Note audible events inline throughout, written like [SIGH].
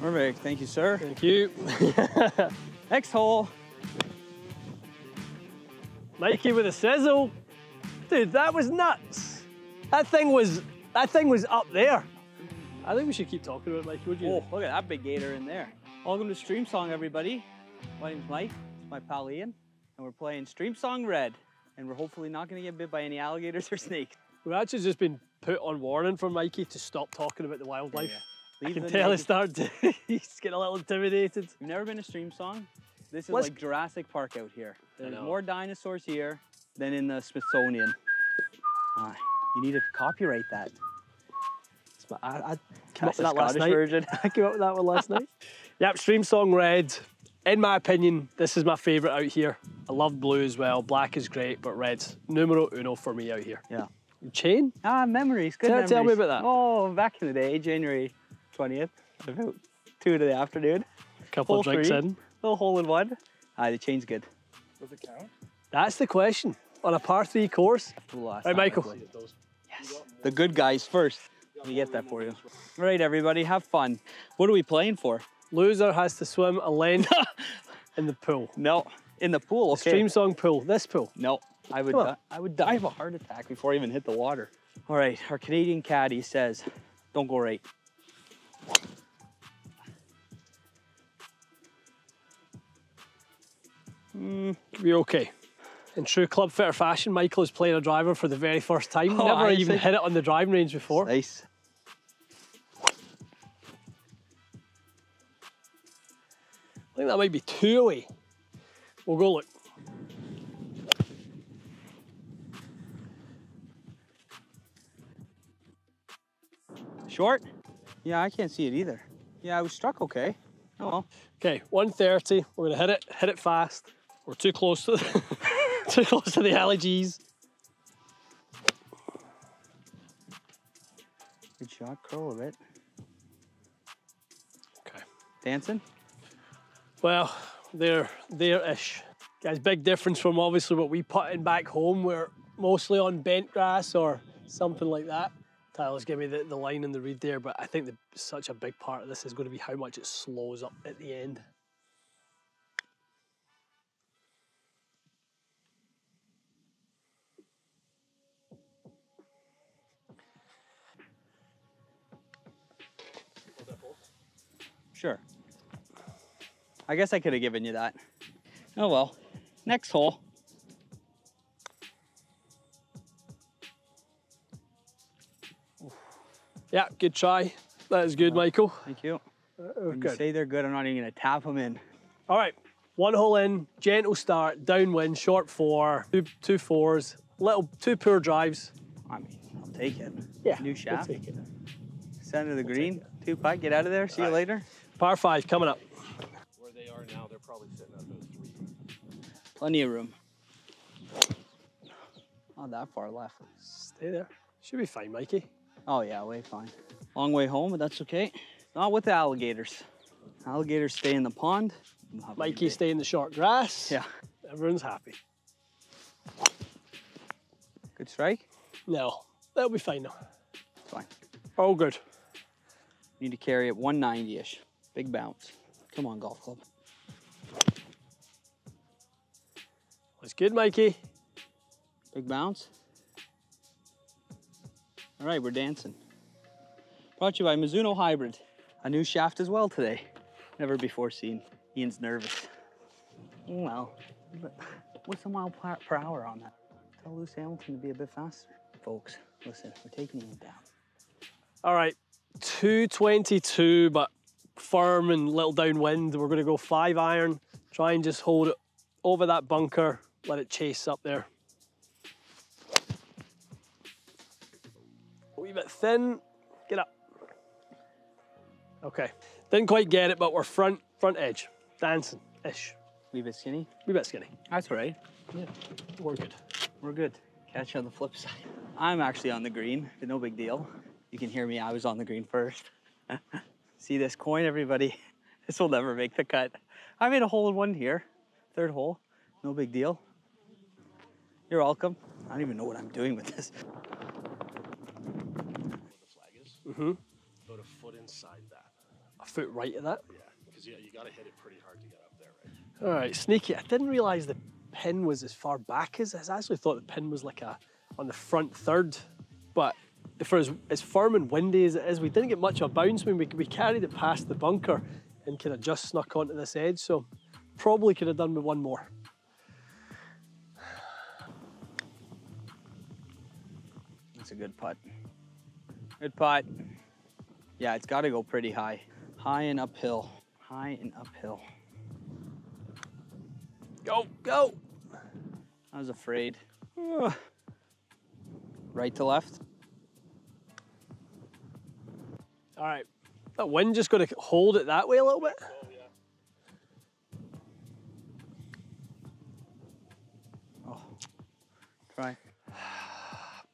Perfect. Thank you, sir. Thank you. [LAUGHS] Next hole. Mikey with a sizzle. Dude, that was nuts. That thing was that thing was up there. I think we should keep talking about it, Mikey. Do you Oh, look at that big gator in there. Welcome to Streamsong, everybody. My name's Mike. It's my pal Ian, and we're playing Streamsong Red. And we're hopefully not going to get bit by any alligators or [LAUGHS] snakes. We've actually just been put on warning from Mikey to stop talking about the wildlife. I can tell he's negative- starting [LAUGHS] to [LAUGHS] he's getting a little intimidated. You've never been to Streamsong? This is What's- like Jurassic Park out here. There's more dinosaurs here than in the Smithsonian. Ah, you need to copyright that. It's I, I came up with the that last Scottish night. version. [LAUGHS] I came up with that one last night. Yep, Streamsong Red. In my opinion, this is my favourite out here. I love blue as well. Black is great, but red's numero uno for me out here. Yeah. Chain? Ah, memories. Good Tell- memories. tell me about that. Oh, back in the day, January 20th, about two in the afternoon. A couple of drinks three. in. Little hole in one. Ah, the chain's good. Does it count? That's the question. On a par three course. The last Right, Michael. played. Yes. The good guys first. Let me get that for you. All right, everybody, have fun. What are we playing for? Loser has to swim a length [LAUGHS] in the pool. No, in the pool. Okay. Streamsong pool. This pool. No, I would Come on. di- I would die of a heart attack before I even hit the water. All right, our Canadian caddy says, don't go right. Mm, Could be okay. In true club fitter fashion, Michael is playing a driver for the very first time. Oh, Never I even see. hit it on the driving range before. Nice. I think that might be two away. We'll go look. Short? Yeah, I can't see it either. Yeah, I was struck okay. Oh, well. Okay, 130. We're gonna hit it, hit it fast. We're too close to the, [LAUGHS] too close to the LGs. Good shot, curl a bit. Okay. Dancing? Well, they're there-ish. Guys, big difference from obviously what we put in back home. We're mostly on bent grass or something like that. Tyler's giving me the, the line and the read there, but I think the, such a big part of this is going to be how much it slows up at the end. Sure. I guess I could have given you that. Oh well. Next hole. Yeah, good try. That is good, Michael. Thank you. Uh, When you say they're good, I'm not even gonna tap them in. All right, one hole in, gentle start, downwind, short four, two, two fours, little two poor drives. I mean, I'll take it. Yeah, New shaft. we'll take it. Center of the green. Two putt. Get out of there. See you later. Par five coming up. Where they are now, they're probably sitting at those three. Plenty of room. Not that far left. Stay there. Should be fine, Mikey. Oh yeah, way fine. Long way home, but that's okay. Not with the alligators. Alligators stay in the pond. We'll have a good Mikey stay in the short grass. Yeah. Everyone's happy. Good strike. No, that'll be fine now. Fine. All good. Need to carry it 190-ish. Big bounce. Come on, golf club. That's good, Mikey. Big bounce. All right, we're dancing. Brought to you by Mizuno Hybrid. A new shaft as well today. Never before seen. Ian's nervous. Well, what's a mile per hour on that? Tell Lewis Hamilton to be a bit faster. Folks, listen, we're taking Ian down. All right, 222, but firm and little downwind. We're going to go five iron, try and just hold it over that bunker, let it chase up there. A wee bit thin, get up. Okay, didn't quite get it, but we're front front edge, dancing ish. Leave bit skinny. Wee bit skinny. That's all right. Yeah, we're good. We're good. Catch you on the flip side. I'm actually on the green, but no big deal. You can hear me, I was on the green first. [LAUGHS] See this coin, everybody? [LAUGHS] This will never make the cut. I made a hole in one here, third hole, no big deal. You're welcome. I don't even know what I'm doing with this. Where the flag is. Mm-hmm. About a foot inside that. a foot right of that. Yeah, because yeah, you got to hit it pretty hard to get up there, right? All right, sneaky. I didn't realise the pin was as far back as this. I actually thought the pin was like a on the front third, but for as, as firm and windy as it is, we didn't get much of a bounce when we, we carried it past the bunker and kind of just snuck onto this edge. So probably could have done with one more. That's a good putt. Good putt. Yeah, it's got to go pretty high. High and uphill. High and uphill. Go, go. I was afraid. Right to left. All right. That wind just got to hold it that way a little bit. Oh yeah. Oh. Try.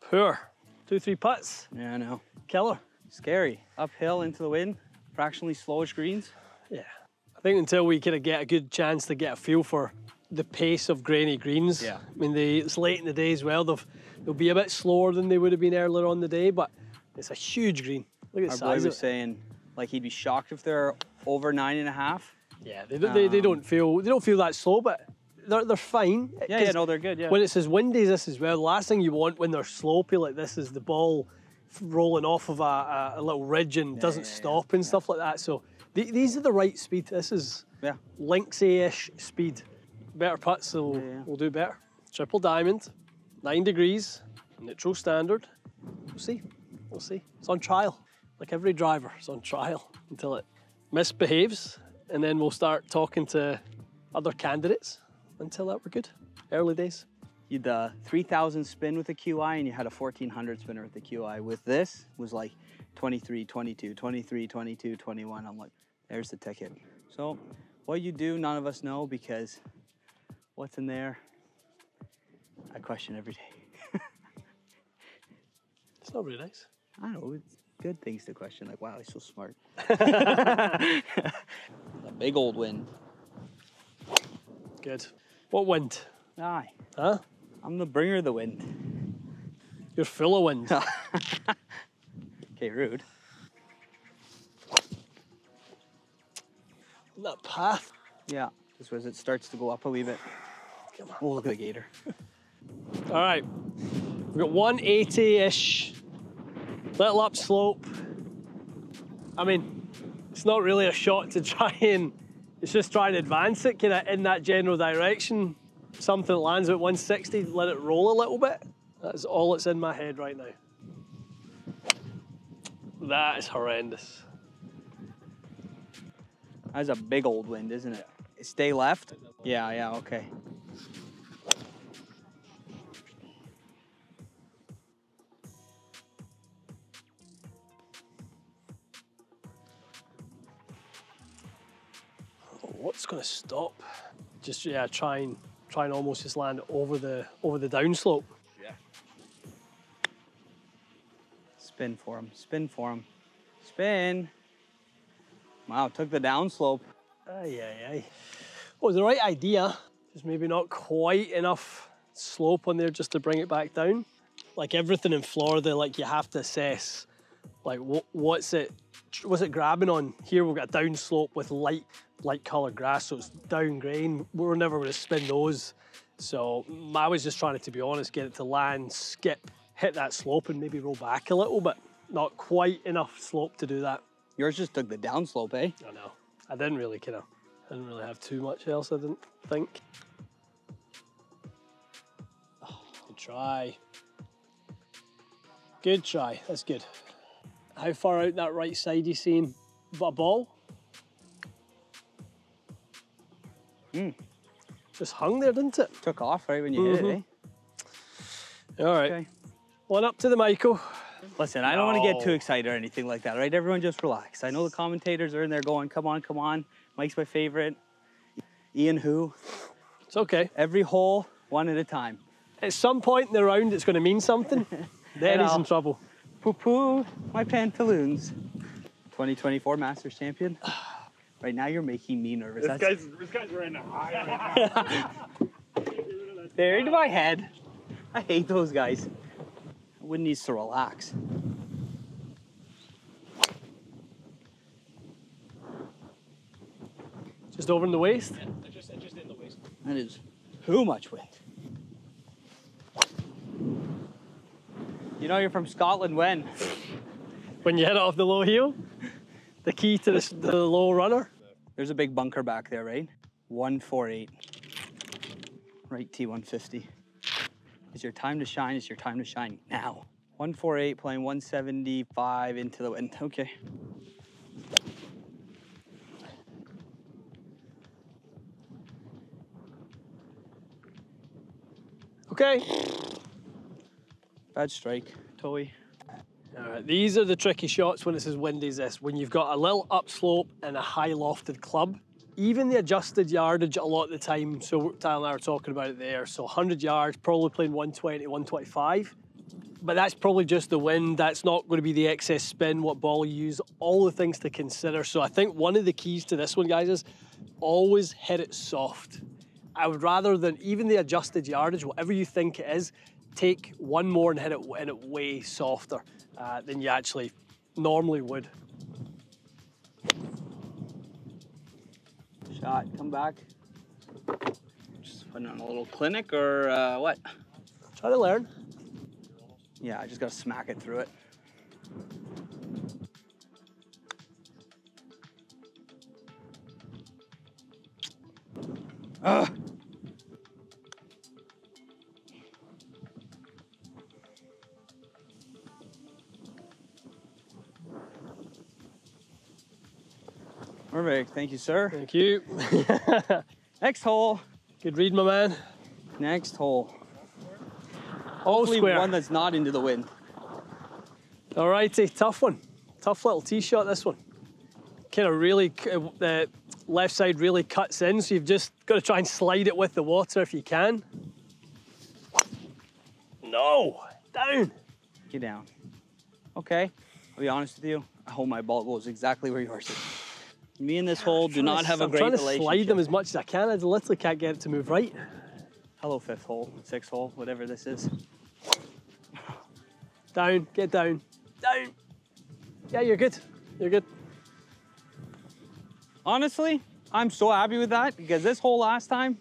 Poor. Two, three putts. Yeah, I know. Killer. Scary. Uphill into the wind. Fractionally slowish greens. Yeah. I think until we kind of get a good chance to get a feel for the pace of grainy greens. Yeah. I mean, they, it's late in the day as well. They've, they'll be a bit slower than they would have been earlier on the day, but it's a huge green. Look at the boy size of was saying like he'd be shocked if they're over nine and a half. Yeah, they, don't- they, they Um, don't feel they don't feel that slow, but they're, they're fine. Yeah, yeah, no, they're good. Yeah. When it's as windy as this as well, the last thing you want when they're slopey like this is the ball rolling off of a, a, little ridge and doesn't yeah, yeah, stop and stuff like that. So the, these are the right speed. This is yeah. Links-ish speed. Better putts, so Yeah, yeah. we'll do better. Triple diamond, nine degrees, neutral standard. We'll see. We'll see. It's on trial. Like every driver, is on trial [LAUGHS] until it misbehaves, and then we'll start talking to other candidates until that we're good. Early days. You had uh, 3,000 spin with the QI and you had a 1,400 spinner with the QI. With this was like 23, 22, 23, 22, 21. I'm like, there's the ticket. So what you do, none of us know because what's in there, I question every day. [LAUGHS] It's not really nice. I know, it's good things to question. Like, wow, he's so smart. [LAUGHS] a big old win. Good. What wind? Aye, Huh? I'm the bringer of the wind. You're full of wind. [LAUGHS] Okay, rude. that path. Yeah, this was it starts to go up a wee bit. Come on. Oh, look at the gator. All right. We've got 180-ish, little upslope. I mean, it's not really a shot to [LAUGHS] try and, it's just trying to advance it kind of in that general direction. Something lands at 160, let it roll a little bit. That's all that's in my head right now. That is horrendous. That's a big old wind, isn't it? Stay left? Yeah, yeah, okay. What's going to stop? Just yeah, try and try and almost just land over the over the downslope. Yeah. Spin for him, spin for him. Spin. Wow, took the downslope. Aye, aye, aye. Well, oh, the right idea, just maybe not quite enough slope on there just to bring it back down. Like everything in Florida, like you have to assess, like what, what's it, what's it grabbing on? Here we've got a down slope with light, light colored grass, so it's down grain. We're never going to spin those. So I was just trying to, to be honest, get it to land, skip, hit that slope, and maybe roll back a little bit. Not quite enough slope to do that. Yours just took the downslope, eh? I know. I didn't really kind of, I didn't really have too much else. I didn't think. Oh, good try. Good try. That's good. How far out that right side you seen? But a ball? Hmm. Just hung there, didn't it? Took off right when you hit it, eh? All right. Okay. One up to the Michael. Listen, I don't want to get too excited or anything like that, right? Everyone just relax. I know the commentators are in there going, come on, come on. Mike's my favorite. Ian who? It's okay. Every hole, one at a time. At some point in the round, it's going to mean something. [LAUGHS] then he's in trouble. Poo poo, my pantaloons. 2024 Masters champion. [SIGHS] Right now, you're making me nervous. That's this guy's wearing a high there [LAUGHS] into my head. I hate those guys. Wood needs to relax. Just over in the waist. Just, just in the waist. That is too much wind. You know you're from Scotland when? When you hit off the low heel, the key to this, the low runner. There's a big bunker back there, right? 148. Right T150. It's your time to shine. It's your time to shine now. 148 playing 175 into the wind. Okay. Okay. Bad strike. Toey. All right, these are the tricky shots when it's as windy as this. When you've got a little upslope and a high lofted club, even the adjusted yardage a lot of the time, so Tyler and I were talking about it there, so 100 yards, probably playing 120, 125. But that's probably just the wind. That's not going to be the excess spin, what ball you use, all the things to consider. So I think one of the keys to this one, guys, is always hit it soft. I would rather than even the adjusted yardage, whatever you think it is, take one more and hit it, hit it way softer uh, than you actually normally would. Shot. Come back. Just putting on a little clinic or uh, what? Try to learn. Yeah, I just gotta smack it through it. Ugh. Perfect. Thank you, sir. Thank you. [LAUGHS] Next hole. Good read, my man. Next hole. All Hopefully square. one that's not into the wind. All righty, tough one. Tough little tee shot, this one. Kind of really, uh, the left side really cuts in, so you've just got to try and slide it with the water if you can. No, down. Get down. Okay. I'll be honest with you. I hope my ball goes exactly where yours is. Me and this hole do not to- have a I'm great trying to slide them as much as I can. I literally can't get it to move right. Hello, fifth hole, sixth hole, whatever this is. Down, get down, down. Yeah, you're good. You're good. Honestly, I'm so happy with that because this hole last time,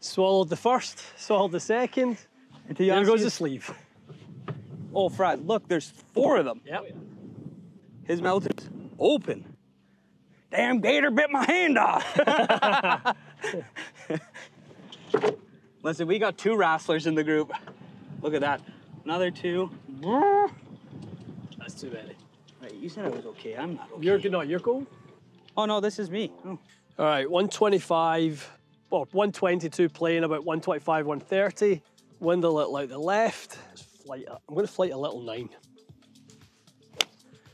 Swallowed the first, swallowed the second. and There goes the sleeve. oh, Fred, look, there's four of them. Yep. His mouth is open. Damn gator bit my hand off. [LAUGHS] Listen, we got two wrestlers in the group. Look at that. Another two. That's too many. Wait, you said I was okay. I'm not okay. You're good. No, you're cool. Oh no, this is me. Oh. All right, 125, or 122 playing about 125, 130. Wind a little out the left. Just Flight, a- I'm going to flight a little nine.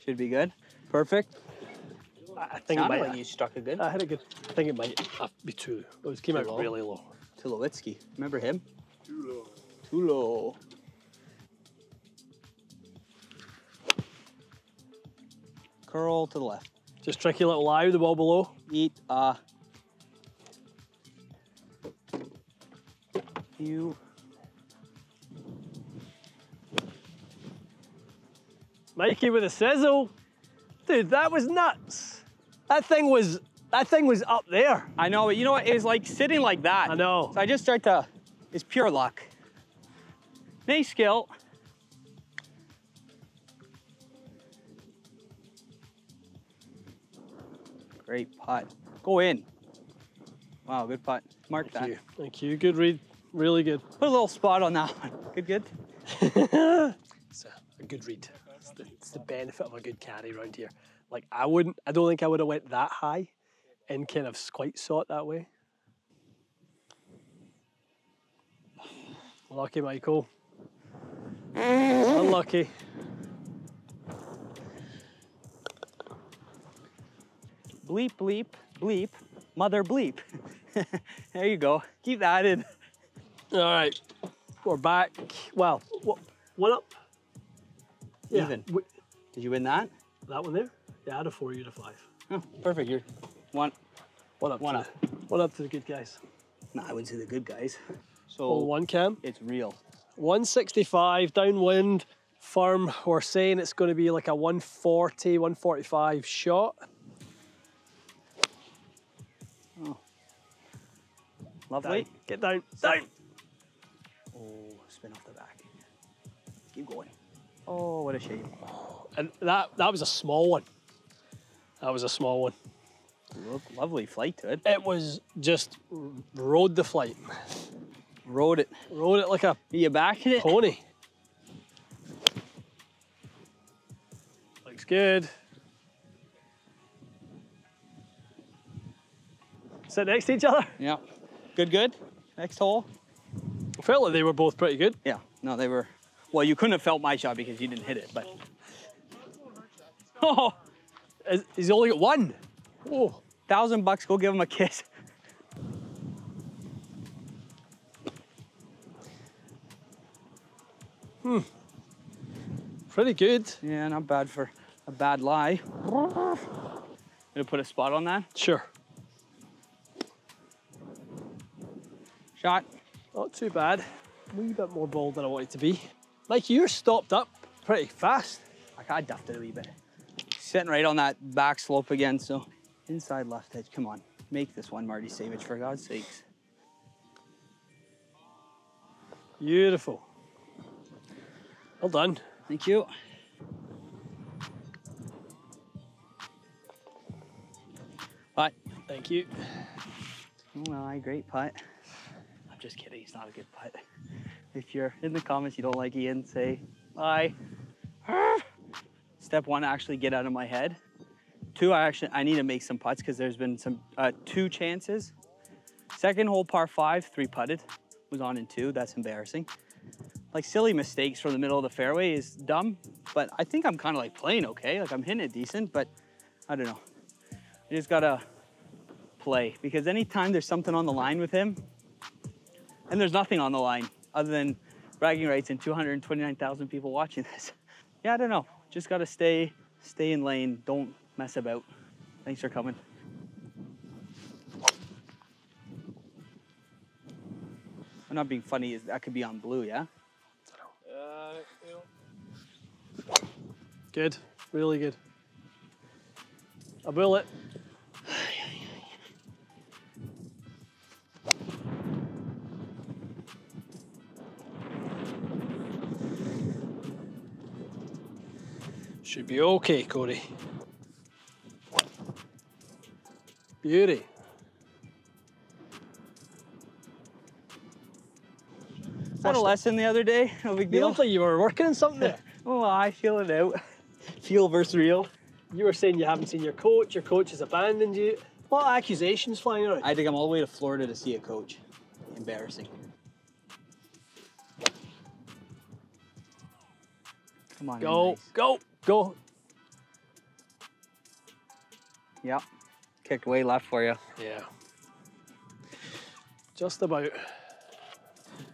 Should be good. Perfect. I, I think it might. like you struck a good. I had a good. I think it might be two. It was, came Too out low? really low. Tulowitzki. Remember him? Too low. Too low. Curl to the left. Just tricky little lie with the ball below. Eat uh you Mikey with a sizzle. Dude, that was nuts. That thing was. That thing was up there. I know, but you know what? It was like sitting like that. I know. So I just start to it's pure luck. Nice skill. Great putt. Go in. Wow, good putt. Mark Thank that. you. Thank you. Good read. Really good. Put a little spot on that one. Good, good. [LAUGHS] It's a, a good read. It's the, it's the benefit of a good carry around here. Like I wouldn't. I don't think I would have went that high, and kind of quite saw it that way. Lucky Michael. Unlucky. Bleep, bleep, bleep, mother bleep. [LAUGHS] there you go. Keep that in. All right, we're back. Well, what, one up. Yeah, Even. w- Did you win that? that one there. Yeah, had a four, you a five. Oh, perfect. You're one. One up. One up. The, one up to the good guys. No, I wouldn't say the good guys. So Oh, one cam. it's real. 165 downwind, firm. We're saying it's going to be like a 140, 145 shot. Oh. Lovely. Down. Get down. Down. Oh, spin off the back. Keep going. Oh, what a shame. And that that was a small one. That was a small one. Look, lovely flight to it. It was just rode the flight. Rode it. Rode it like a you backing it? pony. Looks good. Sit next to each other. Yeah. Good, good. Next hole. I felt like they were both pretty good. Yeah. No, they were. Well, you couldn't have felt my shot because you didn't hit it, but. [LAUGHS] Oh, He's only got one. Oh, thousand bucks. Go give him a kiss. Hmm. Pretty good. Yeah, not bad for a bad lie. Gonna put a spot on that Sure. shot. Not too bad. A wee bit more bold than I wanted it to be. Mike, you're stopped up pretty fast. I kind of duffed it a wee bit. Sitting right on that back slope again, so inside left edge. Come on, make this one, Marty Savage, for God's sakes. Beautiful. Well done. Thank you. Putt. Thank you. Oh, aye, great putt. I'm just kidding. He's not a good putt. If you're in the comments, you don't like Ian, say bye. [LAUGHS] Step one, actually get out of my head. Two, I actually I need to make some putts because there's been some uh, two chances. Second hole, par five, three putted. Was on in two. That's embarrassing. Like silly mistakes from the middle of the fairway is dumb, but I think I'm kind of like playing okay. Like I'm hitting it decent, but I don't know. I just gotta play because anytime there's something on the line with him, and there's nothing on the line other than bragging rights and 229,000 people watching [LAUGHS] this. Yeah, I don't know. Just gotta stay, stay in lane. Don't mess about. Thanks for coming. I'm not being funny. Is that could be on blue? Yeah. Good. Really good. A bullet. Should be okay, Cody. Beauty. Had a lesson the other day. No big You deal. looked like you were working on something there. [LAUGHS] Oh, I feel it out. Feel versus real. You were saying you haven't seen your coach, your coach has abandoned you. A lot of accusations flying around. I had to come all the way to Florida to see a coach. Embarrassing. Come on. go, nice. go, go. Yep. Kicked way left for you. Yeah. Just about.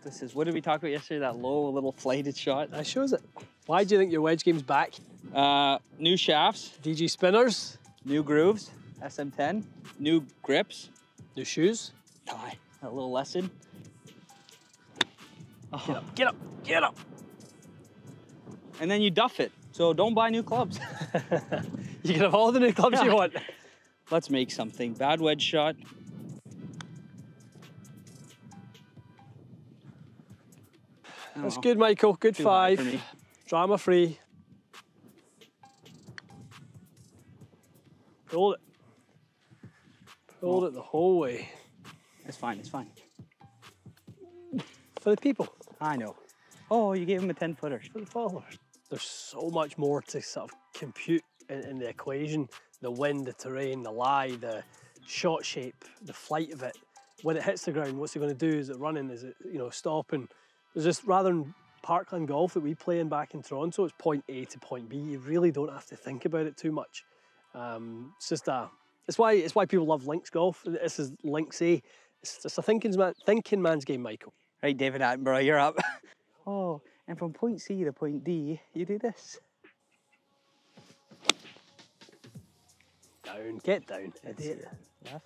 This is what did we talk about yesterday? That low little flighted shot. That shows it. Why do you think your wedge game's back? Uh, new shafts, DG spinners, new grooves, SM10, new grips. new shoes. Tie. A little lesson. Get up, get up, get up. And then you duff it. So don't buy new clubs. [LAUGHS] You can have all the new clubs you want. [LAUGHS] Let's make something. Bad wedge shot. That's Oh, good, Michael. Good too five. Drama free. Pulled it. Pulled it the whole way. It's fine. It's fine. For the people, I know. Oh, you gave him a 10 footer. for the followers. There's so much more to sort of compute in, in the equation. The wind, the terrain, the lie, the shot shape, the flight of it. When it hits the ground, what's it going to do? Is it running? Is it, you know, stopping? There's just rather than parkland golf that we play in back in Toronto, it's point A to point B. You really don't have to think about it too much. Um, it's just a, it's why it's why people love links golf. This is links A. It's just a thinking man, thinking man's game, Michael. Right, David Attenborough, you're up. [LAUGHS] oh, and from point C to point D, you do this. Down, get down. Idiot. left.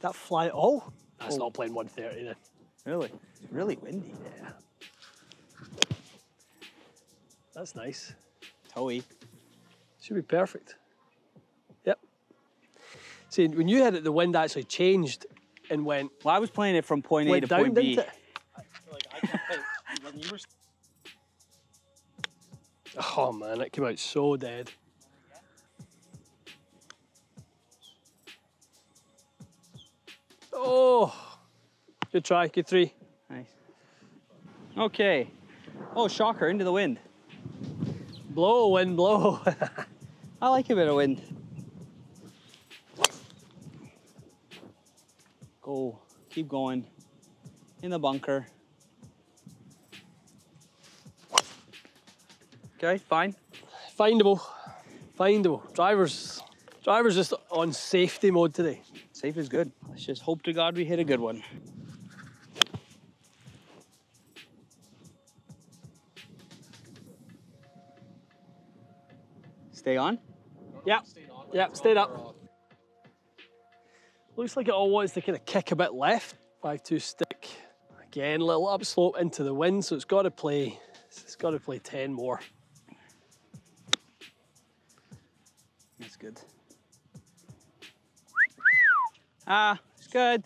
That fly, oh, that's Oh. not playing 130 then. Really? It's really windy. Yeah. That's nice. Toey. Should be perfect. Yep. See, when you had it, the wind actually changed and went Well, I was playing it from point A to down, point B. it? Like I can think Oh man, it came out so dead. Oh, good try, good three. Nice. Okay. Oh, shocker, into the wind. Blow, wind, blow. [LAUGHS] I like a bit of wind. Go, keep going. In the bunker. Okay, fine. Findable, findable. Drivers, drivers just on safety mode today. Safe is good. Let's just hope to God we hit a good one. Stay on. Yep, yep, stayed up. Looks like it all wants to kind of kick a bit left. 5-2 stick. Again, little upslope into the wind, so it's got to play, it's got to play 10 more. Good. Ah, it's good.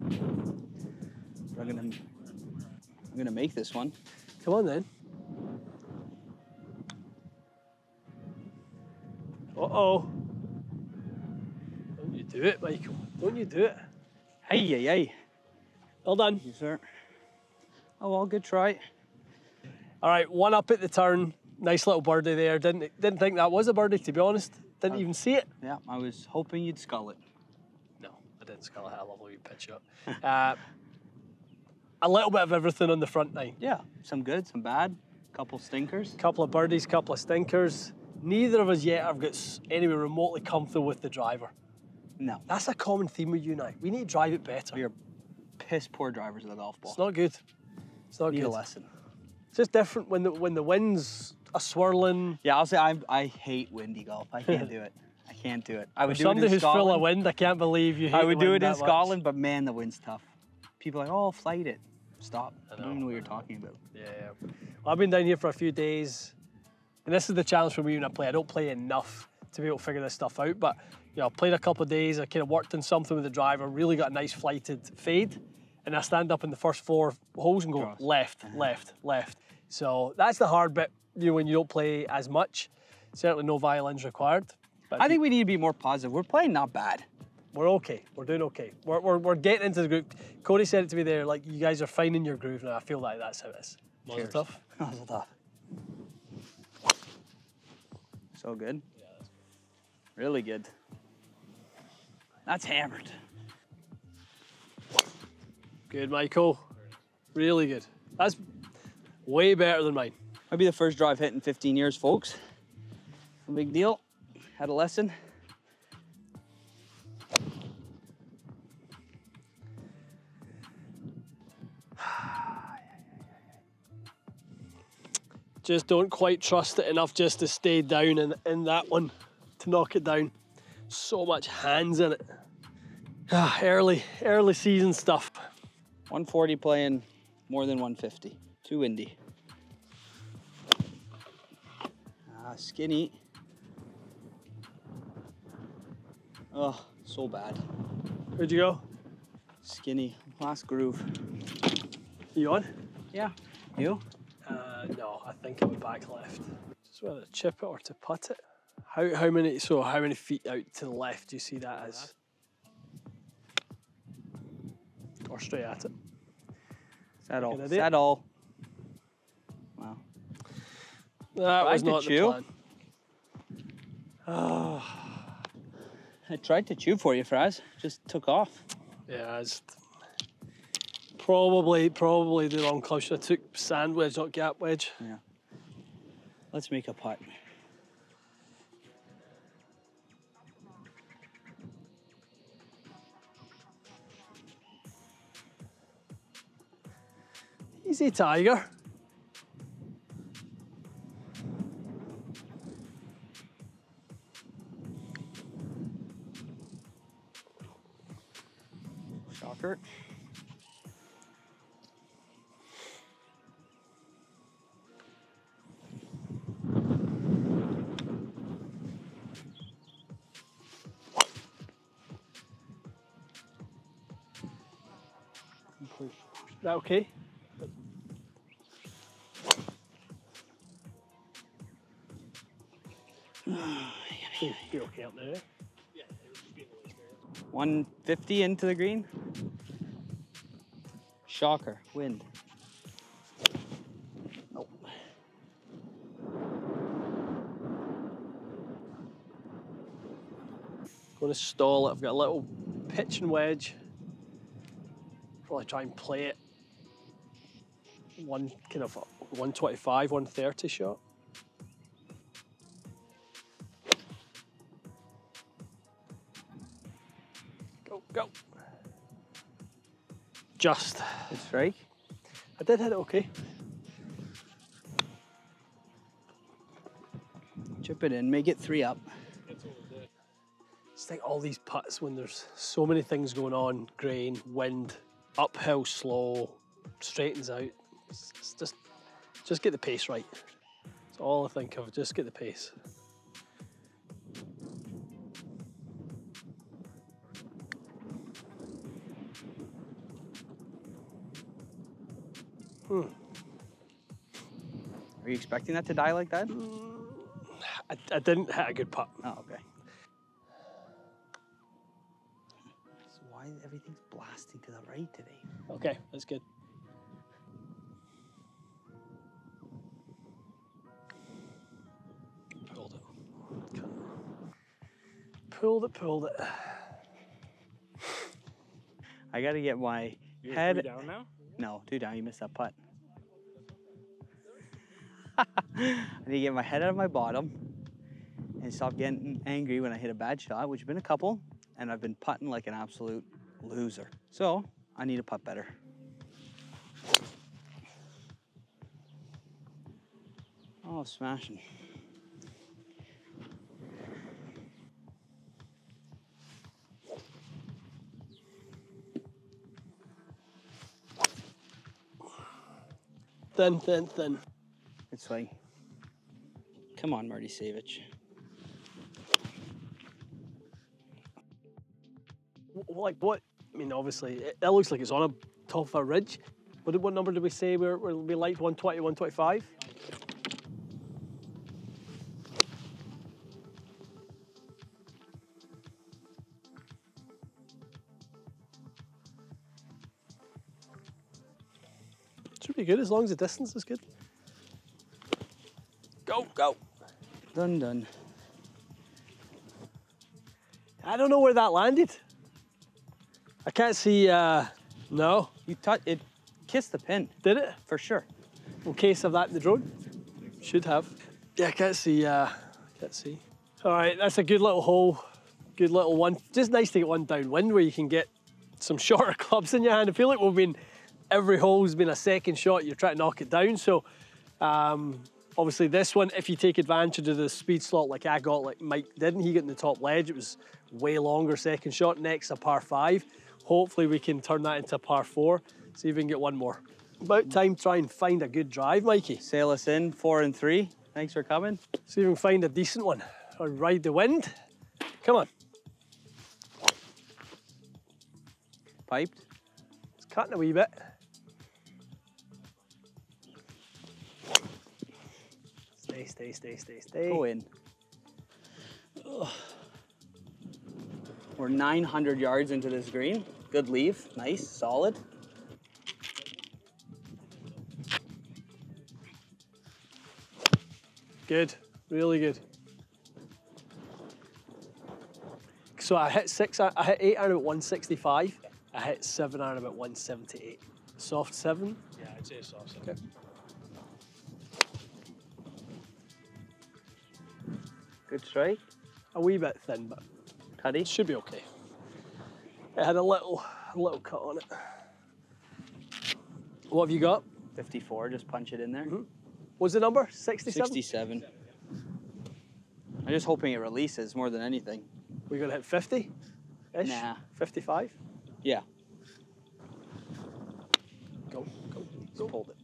I'm gonna, I'm gonna make this one. Come on then. Uh-oh. Don't you do it, Michael. Don't you do it. Hey, hey, hey. Well done. You sir. Oh well, good try. All right, one up at the turn. Nice little birdie there. Didn't didn't think that was a birdie, to be honest. Didn't even see it. Yeah, I was hoping you'd scull it. No, I didn't skull it. I love a wee pitch up. [LAUGHS] uh, a little bit of everything on the front nine. Yeah, some good, some bad, couple stinkers. Couple of birdies, couple of stinkers. Neither of us yet have got anywhere remotely comfortable with the driver. No, That's a common theme with you now. We need to drive it better. we are piss poor drivers of the golf ball. It's not good. It's not Need good. a lesson. It's just different when the when the winds are swirling. Yeah, I'll say I I hate windy golf. I can't do it. I can't do it. I would For do it somebody in who's full of wind, I can't believe you hate I would do it in much. Scotland, but man, the wind's tough. People are like, oh, flight it. Stop. I, don't know, even know what you're talking about. Yeah. Well, I've been down here for a few days, and this is the challenge for me when I play. I don't play enough to be able to figure this stuff out, but you know, I played a couple of days. I kind of worked on something with the driver, really got a nice flighted fade, and I stand up in the first four holes and go Cross. left, left, left. So that's the hard bit. You know, when you don't play as much, certainly no violins required. But I think we need to be more positive. We're playing not bad. we're okay. We're doing okay. We're, we're, we're getting into the group. Cody said it to me there, like you guys are finding your groove now. I feel like that's how it is. Mazel tov. [LAUGHS] Mazel tov. So good. Really good. That's hammered. Good, Michael. Really good. That's way better than mine. Might be the first drive hit in 15 years, folks. No big deal. Had a lesson. Just don't quite trust it enough just to stay down in, in that one to knock it down. So much hands in it. Ah, early, early season stuff. 140 playing more than 150. Too windy. Skinny. Oh, so bad. Where'd you go? Skinny. Last groove. You on? Yeah. You? Uh, no, I think I went back left. Just whether to chip it or to putt it. How how many so how many feet out to the left do you see that as? Or straight at it. Is that all? Good Is that all? That was Tried to not the chew. plan. Ah. I tried to chew for you, Fraz. Just took off. Yeah, it's probably probably the wrong clutch. I took sand wedge, not gap wedge. Yeah. Let's make a putt. Easy, Tiger. Shocker. that okay? [SIGHS] You're okay up there. eh? 150 into the green. Shocker, wind. Nope. Going to stall it. I've got a little pitch and wedge. Probably try and play it. One kind of 125, 130 shot. Go, go. Just. Good strike. I did hit it okay. Chip it in, make it three up. Just think all these putts when there's so many things going on, grain, wind, uphill slow, straightens out. It's it's just just get the pace right. That's all I think of, just get the pace. Are you expecting that to die like that? Mm, I, I didn't hit a good putt. Oh, okay. So why everything's blasting to the right today? Okay, that's good. Pulled it. Pulled it, pulled it. I gotta get my You're head. three down now? No, two down. You missed that putt. [LAUGHS] I need to get my head out of my bottom and stop getting angry when I hit a bad shot, which have been a couple, and I've been putting like an absolute loser. So I need to putt better. Oh, smashing. Thin, thin, thin. It's like, come on, Marty Savage. Like what? I mean, obviously, it, looks like it's on a top of a ridge. What, what number did we say we're, we're, we liked? 120, 125? Should be good as long as the distance is good. Go, go. Done, done. I don't know where that landed. I can't see. Uh, no, You touch it, kissed the pin did it? for sure. In case of that the drone, should have. Yeah, I can't see. Uh, can't see. All right, that's a good little hole. Good little one. Just nice to get one downwind where you can get some [LAUGHS] shorter clubs in your hand. I feel like we've been every hole's been a second shot. You're trying to knock it down. So um, obviously this one, if you take advantage of the speed slot like I got, like Mike didn't, he got in the top ledge. It was way longer second shot. Next a par five. Hopefully we can turn that into a par four. See if we can get one more. About time to try and find a good drive, Mikey. Sail us in, four and three. Thanks for coming. See if we can find a decent one or ride the wind. Come on. Piped. It's cutting a wee bit. Stay, stay, stay, stay, stay. Go in. We're 900 yards into this green. Good leave. Nice, solid. Good, really good. So I hit six, I hit eight iron at 165. I hit seven iron about 178. Soft seven. Yeah, I'd say a soft side. Okay. Good strike. A wee bit thin, but Cuddy. it should be okay. It had a little, a little cut on it. What have you got? 54. Just punch it in there. Mm-hmm. What's the number? 67? 67. I'm just hoping it releases more than anything. We're gonna hit 50 ish? Nah. 55? Yeah. Go, go, Just go. hold it.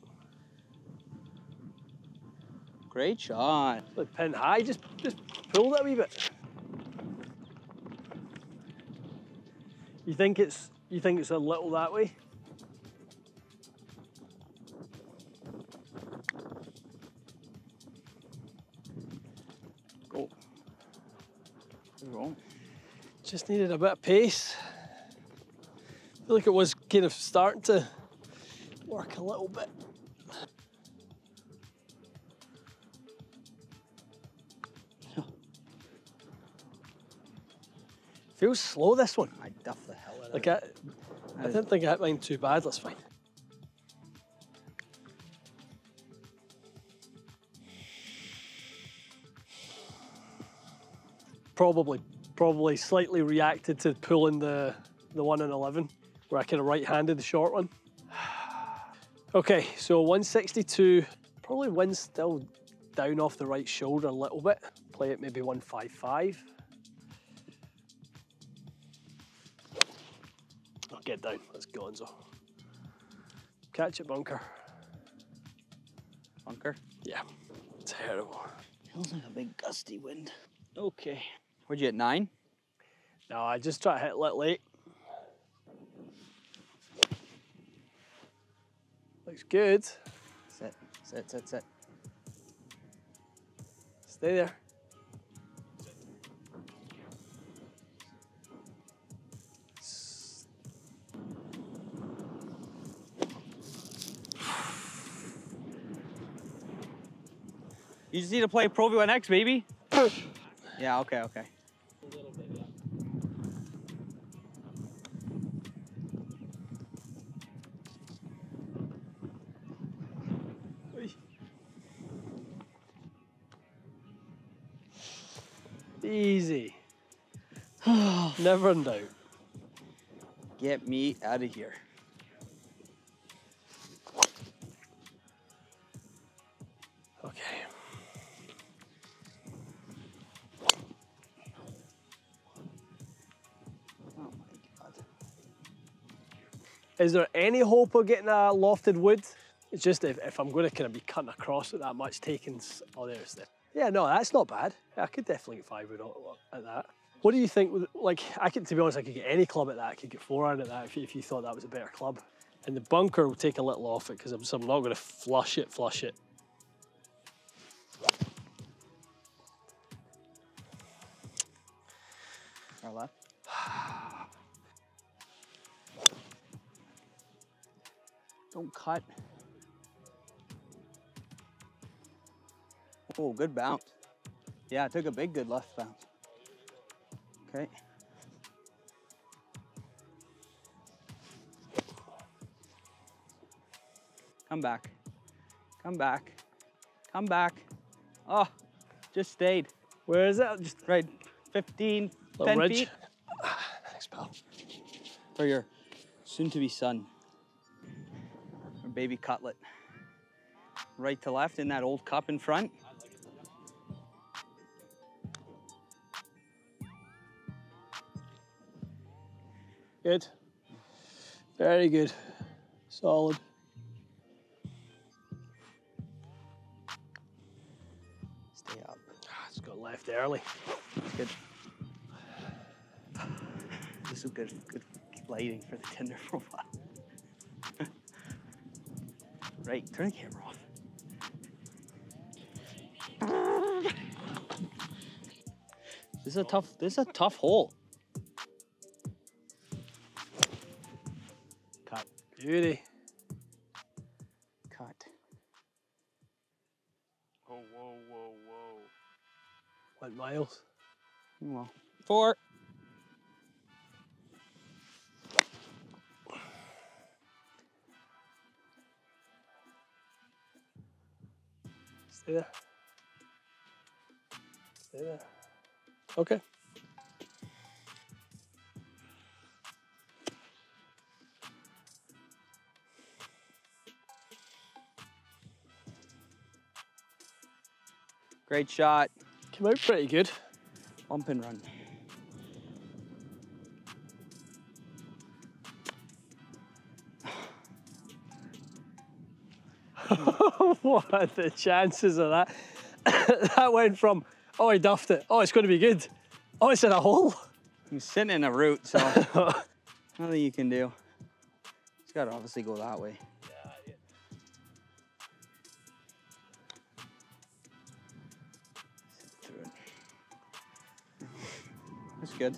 Great shot. Look, pin high, just just pull that wee bit. You think it's you think it's a little that way? Go. Wrong. Just needed a bit of pace. I feel like it was kind of starting to work a little bit. Feels slow this one. I duff the hell out of it. I, I didn't think I hit mine too bad. That's fine. Probably, probably slightly reacted to pulling the the one in eleven, where I kind of right-handed the short one. [SIGHS] Okay, so 162. Probably wind still down off the right shoulder a little bit. Play it maybe 155. Get down. Let's go, Enzo. Catch it, bunker. Bunker. Yeah, terrible. Feels like a big gusty wind. Okay. Where'd you hit nine? No, I just try to hit lit late. Looks good. Sit, sit, sit, sit. Stay there. You just need to play Pro V1X, baby. yeah, okay, okay. Easy. [SIGHS] Never in doubt. Get me out of here. Is there any hope of getting a lofted wood? It's just if, if I'm going to kind of be cutting across it that much, taking. Oh, there's the. Yeah, no, that's not bad. I could definitely get five wood at that. What do you think? with- Like, I could, to be honest, I could get any club at that. I could get four iron at that if you, if you thought that was a better club. And the bunker will take a little off it because I'm, so I'm not going to flush it, flush it. Don't cut. Oh, good bounce. Yeah, I took a big good left bounce. Okay. Come back. Come back. Come back. Oh, just stayed. Where is that? Just Right, 15, little 10 ridge. feet [SIGHS] Thanks, pal. for your soon-to-be son, or baby cutlet. Right to left in that old cup in front. Good. Very good. Solid. Stay up. Ah, It's got left early. Good. This is good, good lighting for the Tinder profile. Right, turn the camera off. This is a tough. This is a tough hole. Cut. Beauty. Cut. Whoa, whoa, whoa, whoa. What miles. Well, four. Stay there. Stay there. Okay. Great shot. Came out pretty good. Bump pin run. [LAUGHS] what are the chances of that? [COUGHS] that went from, oh, I duffed it. Oh, it's going to be good. Oh, it's in a hole. I'm sitting in a root, so [LAUGHS] nothing you can do. It's got to obviously go that way. [LAUGHS] That's good.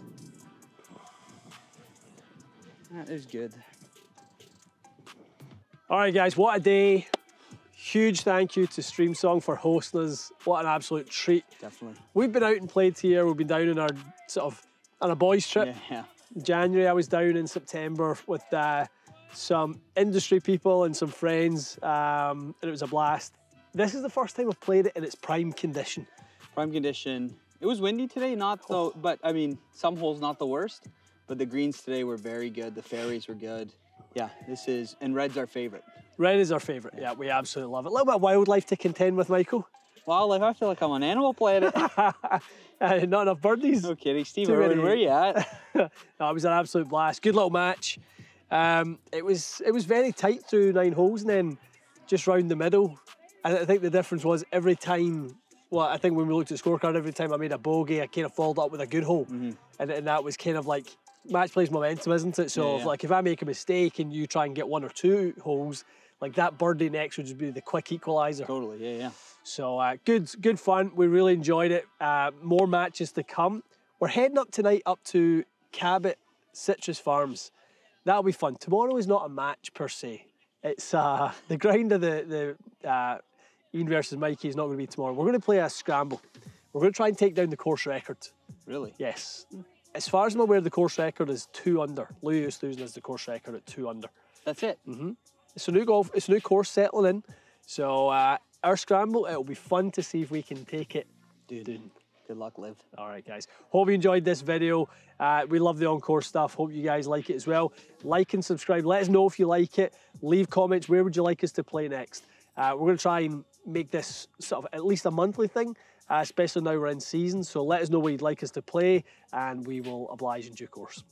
That is good. All right, guys, what a day. Huge thank you to Streamsong for hosting us. What an absolute treat. Definitely. We've been out and played here. We've been down in our sort of on a boys trip. Yeah, yeah. January, I was down in September with uh, some industry people and some friends, um, and it was a blast. This is the first time I've played it in its prime condition. Prime condition. It was windy today, not so, but I mean, some holes not the worst, but the greens today were very good. The fairways were good. Yeah, this is, and red's our favorite. Red is our favourite. Yeah, we absolutely love it. A little bit of wildlife to contend with, Michael. Wildlife, I feel like I'm an Animal Planet. [LAUGHS] Uh, not enough birdies. no kidding. Steve Too Irwin, where you at? [LAUGHS] no, it was an absolute blast. Good little match. Um, it was it was very tight through nine holes, and then just round the middle. And I think the difference was every time. Well, I think when we looked at the scorecard, every time I made a bogey, I kind of followed up with a good hole, and, and that was kind of like match plays momentum, isn't it? So, Yeah, yeah. like if I make a mistake and you try and get one or two holes, like that birdie next would just be the quick equaliser. Totally, yeah, yeah. So uh, good, good fun. We really enjoyed it. Uh, more matches to come. We're heading up tonight up to Cabot Citrus Farms. That'll be fun. Tomorrow is not a match per se. It's uh, [LAUGHS] the grind of the the uh, Ian versus Mikey is not going to be tomorrow. We're going to play a scramble. We're going to try and take down the course record. Really? Yes. As far as I'm aware, the course record is two under. Louis Oosthuizen is the course record at two under. That's it. It's a new golf. It's a new course settling in. So uh, our scramble, it'll be fun to see if we can take it. Dude, good luck, Liv. All right, guys. Hope you enjoyed this video. Uh, we love the encore stuff. Hope you guys like it as well. Like and subscribe. Let us know if you like it. Leave comments. Where would you like us to play next? Uh, we're going to try and make this sort of at least a monthly thing, uh, especially now we're in season. So let us know where you'd like us to play, and we will oblige in due course.